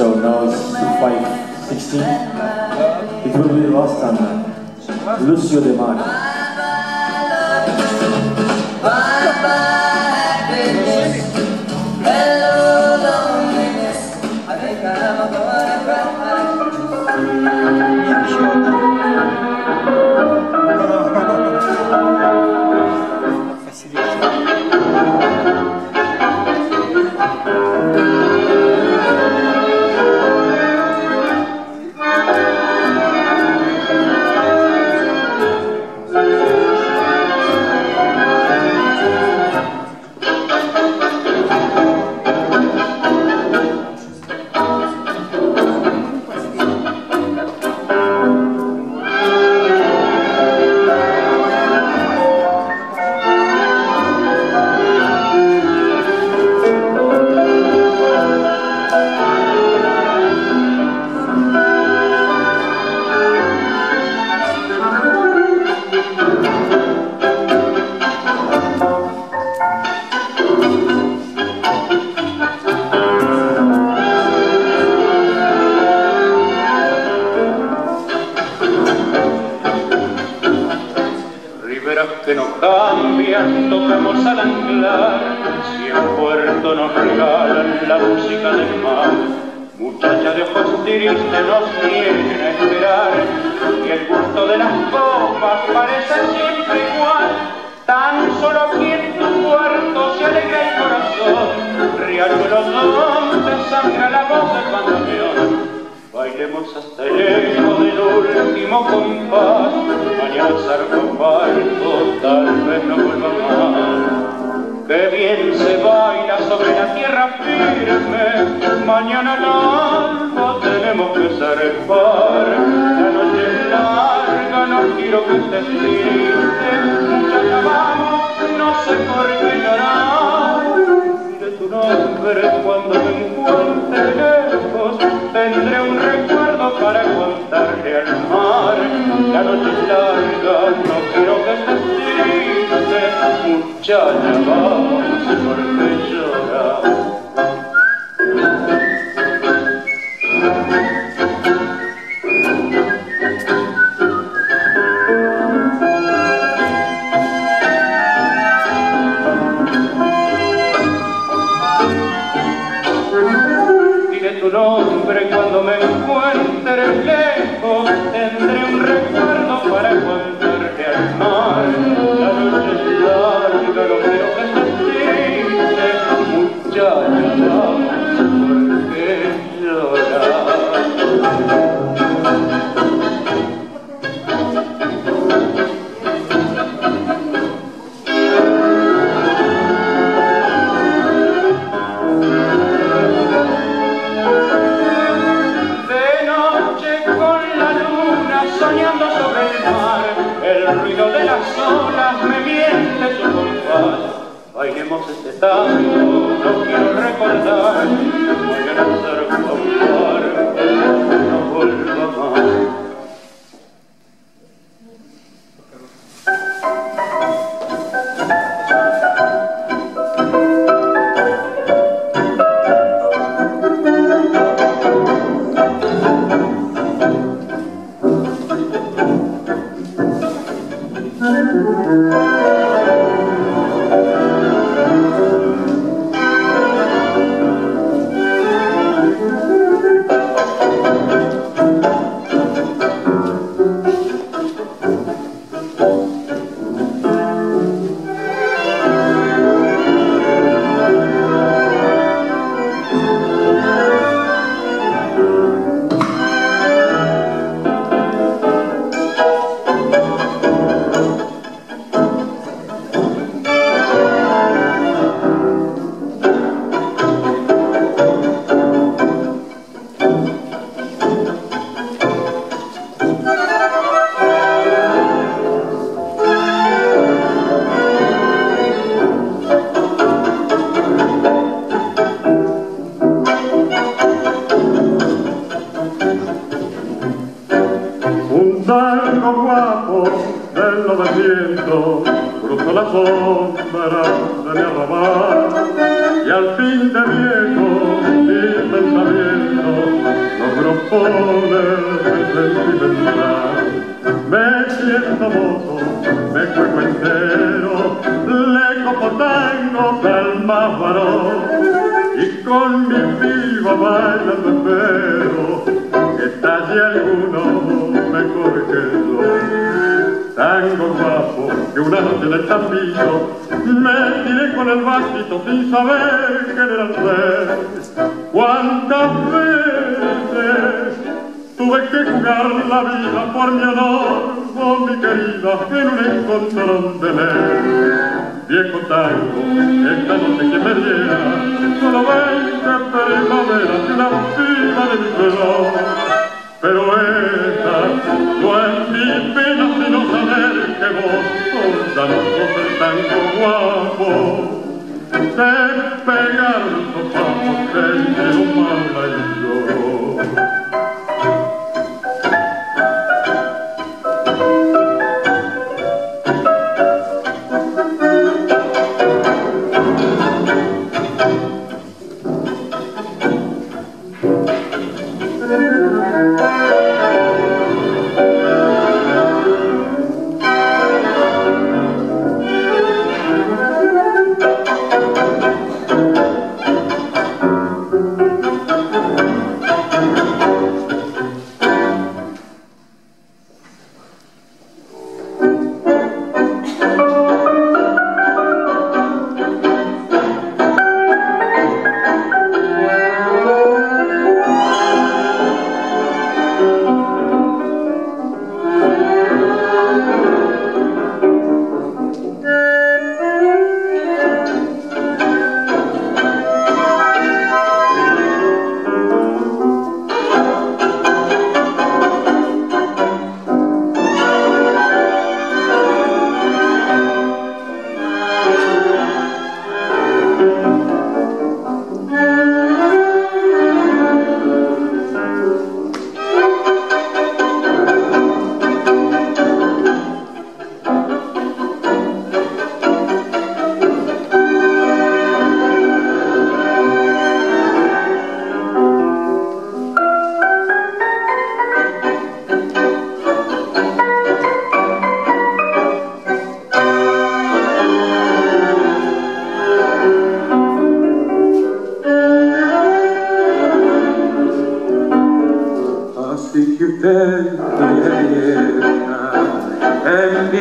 So now it's 5.16. It will be lost on Lucio de Mar. Si en puerto nos regalan la música del mar. Muchacha de ojos tristes nos vienen a esperar, y el gusto de las copas parece siempre igual. Tan solo aquí en tu puerto se alegra el corazón, riachuelo donde sangra la voz del bandoneón. Bailemos hasta el eco del último compás, mañana el sarcófago tal vez no. Que bien se baila sobre la tierra firme, mañana al alba tenemos que zarpar. La noche es larga, no quiero que estés triste, muchacha vamos, no sé por qué llorar. De tu nombre cuando me encuentre lejos, tendré un recuerdo para contarle al mar. La noche es larga, no quiero que estés triste, muchacha, vamos, ruido de las olas me miente su compás. Bailemos este tango, no quiero recordar, mañana ser compar, no vuelva más. Del 900 cruzó la sombra de mi arrabal y al fin de viejo mi pensamiento ponerme sentimental. Me siento mozo, me cuerpo entero, le copo tango al más varón. Y con mi viva bailando espero que talle alguno mejor que yo. Tango guapo que una noche en el tampillo me tiré con el vasito sin saber qué era. ¿Cuántas veces tuve que jugar la vida por mi honor, por mi querida, en un encontrón de ley? Viejo tango, esta noche que me diera, solo veinte primaveras y la viva de mi reloj. Pero esta no es mi pena sino saber que vos, por el tango guapo, de pegar los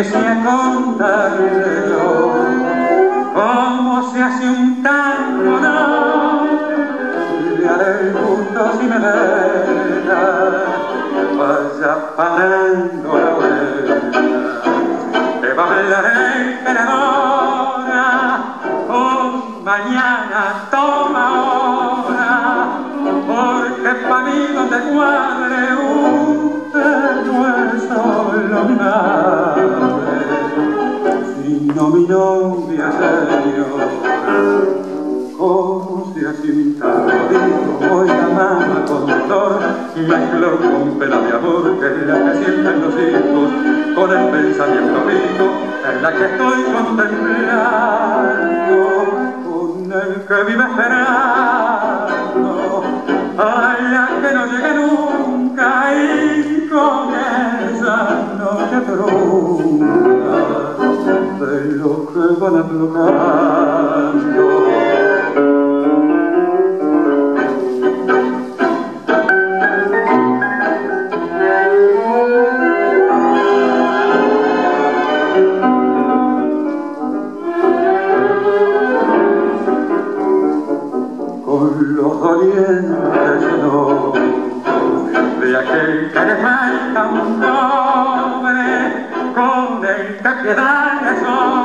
empiece contarlo cómo se hace un tango no del mundo sin vela. Vaya parando la vuelta te va a hablar el Nominó viajario, como se asienta, dijo hoy la mama conductor, la con pena de amor, que es la que sienten los hijos, con el pensamiento rico, en la que estoy con algo na tu canto. Con los orientes no, de aquel carajal tan pobre, con el que queda razón.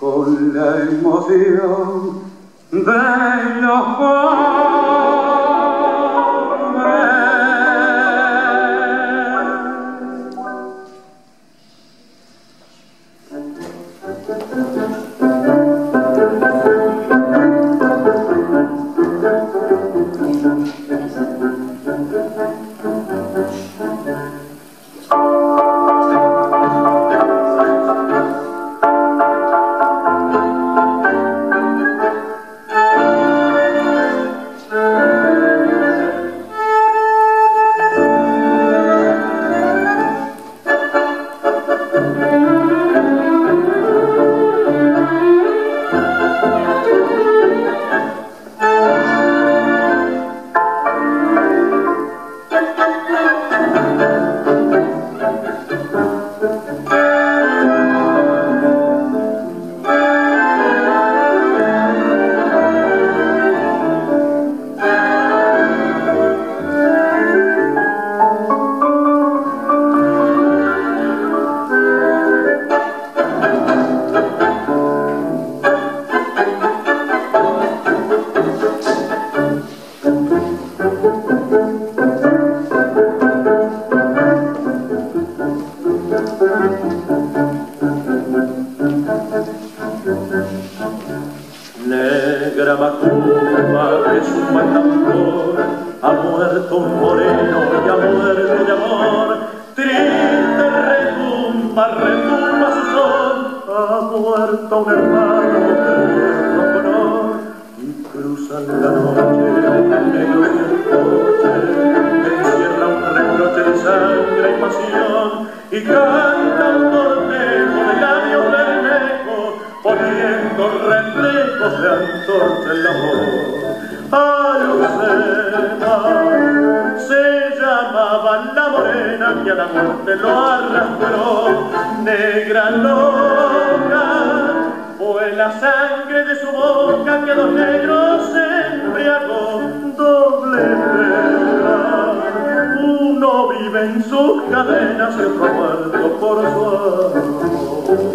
con la emoción de los Negra macumba que su flor ha muerto un moreno y ha muerto de amor. Triste retumba, retumba su son, ha muerto un hermano de color. Y cruzan la noche negro coche, encierra un reproche de sangre y pasión. Y cae reflejos de antorcha en la voz. Alucena se llamaba la morena que a la muerte lo arrastró, negra loca, fue la sangre de su boca que los negros embriagó, doble pena. Uno vive en sus cadenas otro muerto por su amor.